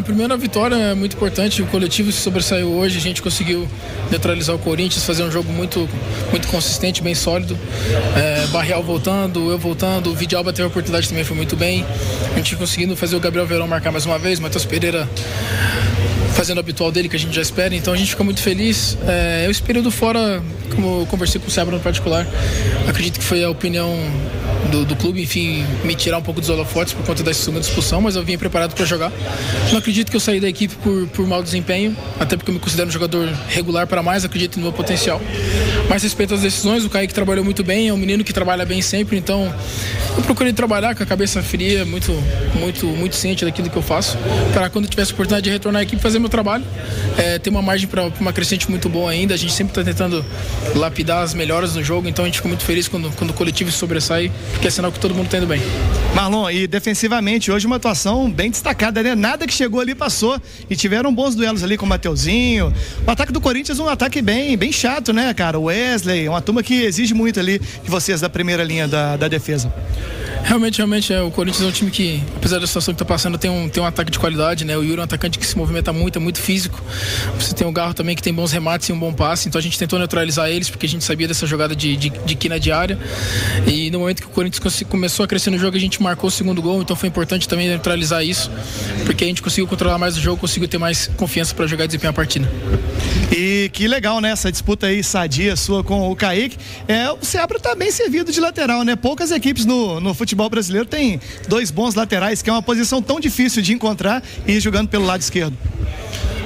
A primeira vitória é muito importante, o coletivo se sobressaiu hoje, a gente conseguiu neutralizar o Corinthians, fazer um jogo muito, muito consistente, bem sólido. É, Barreal voltando, eu voltando, o Vidalba teve a oportunidade também, foi muito bem. A gente conseguindo fazer o Gabriel Verão marcar mais uma vez, Matheus Pereira fazendo o habitual dele que a gente já espera, então a gente fica muito feliz. É, eu esse período fora, como eu conversei com o Sebra no particular, acredito que foi a opinião do, do, clube, enfim, me tirar um pouco dos holofotes por conta da segunda discussão, mas eu vim preparado para jogar. Não acredito que eu saí da equipe por, por mau desempenho, até porque eu me considero um jogador regular para mais, acredito no meu potencial. Mas respeito às decisões, o Kaique trabalhou muito bem, é um menino que trabalha bem sempre, então eu procurei trabalhar com a cabeça fria, muito, muito, muito ciente daquilo que eu faço, para quando tivesse a oportunidade de retornar à equipe fazer meu trabalho. É, tem uma margem para uma crescente muito boa ainda, a gente sempre está tentando lapidar as melhoras no jogo, então a gente fica muito feliz quando, quando o coletivo sobressai que é sinal que todo mundo está indo bem. Marlon, e defensivamente, hoje uma atuação bem destacada, né? Nada que chegou ali passou e tiveram bons duelos ali com o Mateuzinho. O ataque do Corinthians um ataque bem, bem chato, né, cara? O Wesley, uma turma que exige muito ali de vocês da primeira linha da, da defesa. Realmente, realmente, é, o Corinthians é um time que, apesar da situação que está passando, tem um, tem um ataque de qualidade, né? O Yuri é um atacante que se movimenta muito, é muito físico. Você tem o Garro também que tem bons remates e um bom passe, então a gente tentou neutralizar eles, porque a gente sabia dessa jogada de, de, de quina diária. E no momento que o Corinthians começou a crescer no jogo, a gente marcou o segundo gol, então foi importante também neutralizar isso, porque a gente conseguiu controlar mais o jogo, conseguiu ter mais confiança para jogar e desempenhar a partida. E que legal, né? Essa disputa aí sadia sua com o Kaique. É, o Seabra tá bem servido de lateral, né? Poucas equipes no, no futebol brasileiro têm dois bons laterais, que é uma posição tão difícil de encontrar e jogando pelo lado esquerdo.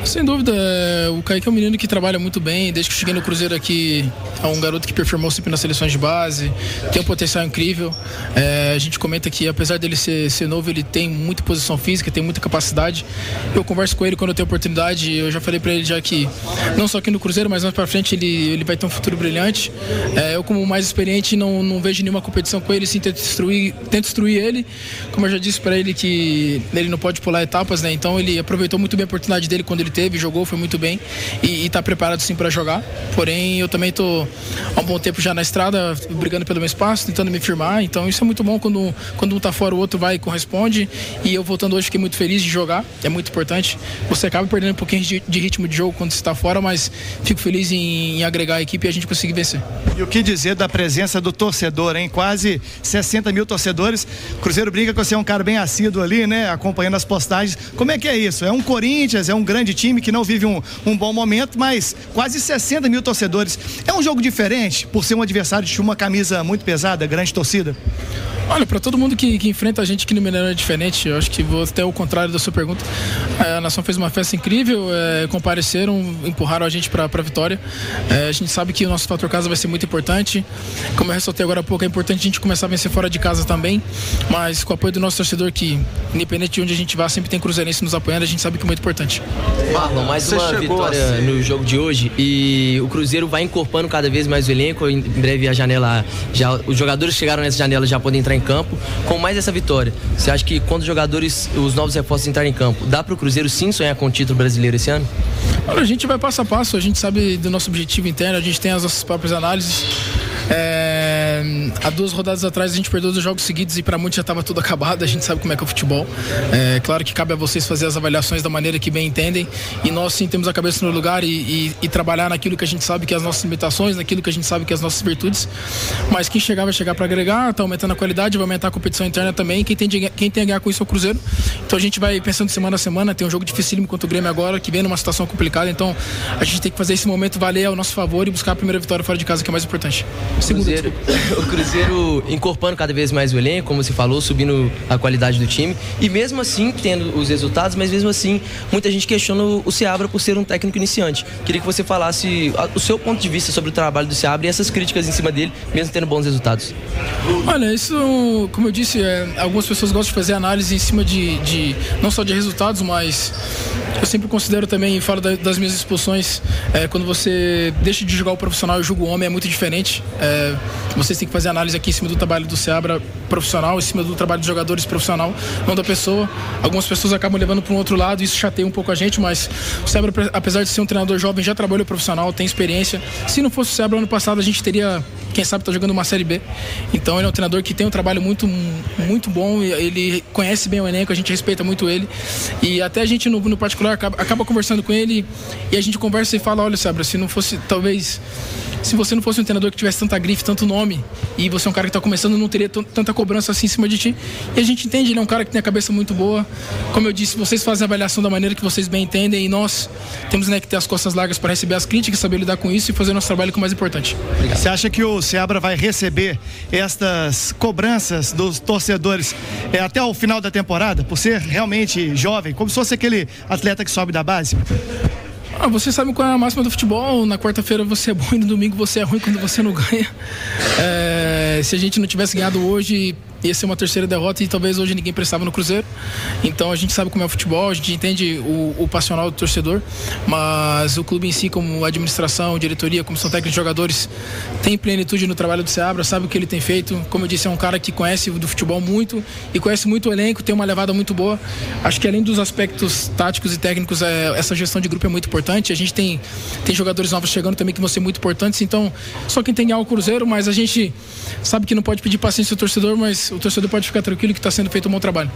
Sem dúvida, é, o Kaique é um menino que trabalha muito bem. Desde que eu cheguei no Cruzeiro aqui, é um garoto que performou sempre nas seleções de base, tem um potencial incrível. É, a gente comenta que, apesar dele ser, ser novo, ele tem muita posição física, tem muita capacidade. Eu converso com ele quando eu tenho oportunidade. Eu já falei para ele já que, não só aqui no Cruzeiro, mas mais para frente, ele, ele vai ter um futuro brilhante. É, eu, como mais experiente, não, não vejo nenhuma competição com ele, sim, tento destruir, tento destruir ele. Como eu já disse para ele que ele não pode pular etapas, né? Então ele aproveitou muito bem a oportunidade dele quando ele teve, jogou, foi muito bem e está preparado sim para jogar. Porém, eu também estou há um bom tempo já na estrada, brigando pelo meu espaço, tentando me firmar. Então, isso é muito bom quando, quando um está fora, o outro vai e corresponde. E eu voltando hoje, fiquei muito feliz de jogar, é muito importante. Você acaba perdendo um pouquinho de, de ritmo de jogo quando você está fora, mas fico feliz em, em, agregar a equipe e a gente conseguir vencer. E o que dizer da presença do torcedor, hein? Quase 60 mil torcedores. Cruzeiro brinca que você é um cara bem assíduo ali, né? Acompanhando as postagens. Como é que é isso? É um Corinthians, é um grande time que não vive um, um bom momento, mas quase 60 mil torcedores. É um jogo diferente por ser um adversário de uma camisa muito pesada, grande torcida? Olha, para todo mundo que, que, enfrenta a gente aqui no Mineirão é diferente. Eu acho que vou até o contrário da sua pergunta. É, a nação fez uma festa incrível, é, compareceram, empurraram a gente para a vitória. É, a gente sabe que o nosso fator casa vai ser muito importante. Como eu ressaltei agora há pouco, é importante a gente começar a vencer fora de casa também. Mas com o apoio do nosso torcedor, que independente de onde a gente vá, sempre tem cruzeirense nos apoiando, a gente sabe que é muito importante. Marlon, mais uma vitória no jogo de hoje e o Cruzeiro vai incorporando cada vez mais o elenco. Em breve a janela, já os jogadores chegaram nessa janela já podem entrar em campo com mais essa vitória. Você acha que quando os jogadores, os novos reforços entrarem em campo, dá para o Cruzeiro sim sonhar com o título brasileiro esse ano? Olha, a gente vai passo a passo, a gente sabe do nosso objetivo interno, a gente tem as nossas próprias análises. É, há duas rodadas atrás a gente perdeu dois jogos seguidos e para muitos já estava tudo acabado. A gente sabe como é que é o futebol. É claro que cabe a vocês fazer as avaliações da maneira que bem entendem e nós sim temos a cabeça no lugar e, e, e trabalhar naquilo que a gente sabe que é as nossas limitações, naquilo que a gente sabe que é as nossas virtudes. Mas quem chegar vai chegar para agregar, está aumentando a qualidade, vai aumentar a competição interna também. Quem tem, de, quem tem a ganhar com isso é o Cruzeiro. Então a gente vai pensando semana a semana. Tem um jogo dificílimo contra o Grêmio agora, que vem numa situação complicada. Então a gente tem que fazer esse momento valer ao nosso favor e buscar a primeira vitória fora de casa, que é mais importante. Segundo, Cruzeiro, o Cruzeiro incorporando cada vez mais o elenco, como você falou, subindo a qualidade do time. E mesmo assim, tendo os resultados, mas mesmo assim, muita gente questiona o Seabra por ser um técnico iniciante. Queria que você falasse o seu ponto de vista sobre o trabalho do Seabra e essas críticas em cima dele, mesmo tendo bons resultados. Olha, isso, como eu disse, é, algumas pessoas gostam de fazer análise em cima de, de não só de resultados, mas eu sempre considero também, falo da, das minhas expulsões, é, quando você deixa de jogar o profissional e julga o homem, é muito diferente. É, vocês têm que fazer análise aqui em cima do trabalho do Seabra profissional, em cima do trabalho dos jogadores profissional, não da pessoa. Algumas pessoas acabam levando para um outro lado, isso chateia um pouco a gente, mas o Seabra, apesar de ser um treinador jovem, já trabalhou profissional, tem experiência. Se não fosse o Seabra ano passado, a gente teria quem sabe está jogando uma Série B. Então ele é um treinador que tem um trabalho muito, muito bom, ele conhece bem o elenco, a gente respeita muito ele. E até a gente, no, no particular, acaba, acaba conversando com ele e a gente conversa e fala, olha, Sabra, se não fosse, talvez se você não fosse um treinador que tivesse tanta grife, tanto nome, e você é um cara que está começando, não teria tanta cobrança assim em cima de ti. E a gente entende, ele é um cara que tem a cabeça muito boa. Como eu disse, vocês fazem a avaliação da maneira que vocês bem entendem, e nós temos né, que ter as costas largas para receber as críticas, saber lidar com isso e fazer nosso trabalho que é o mais importante. Obrigado. Você acha que o Seabra vai receber estas cobranças dos torcedores é, até o final da temporada, por ser realmente jovem, como se fosse aquele atleta que sobe da base? Ah, você sabe qual é a máxima do futebol. Na quarta-feira você é bom e no domingo você é ruim quando você não ganha. É, se a gente não tivesse ganhado hoje, ia ser uma terceira derrota e talvez hoje ninguém prestava no Cruzeiro. Então a gente sabe como é o futebol, a gente entende o, o passional do torcedor, mas o clube em si, como administração, diretoria, comissão técnica de jogadores, tem plenitude no trabalho do Seabra, sabe o que ele tem feito. Como eu disse, é um cara que conhece do futebol muito e conhece muito o elenco, tem uma levada muito boa. Acho que além dos aspectos táticos e técnicos, é, essa gestão de grupo é muito importante. A gente tem, tem jogadores novos chegando também que vão ser muito importantes. Então, só quem tem algo o Cruzeiro, mas a gente sabe que não pode pedir paciência ao torcedor, mas o torcedor pode ficar tranquilo que está sendo feito um bom trabalho.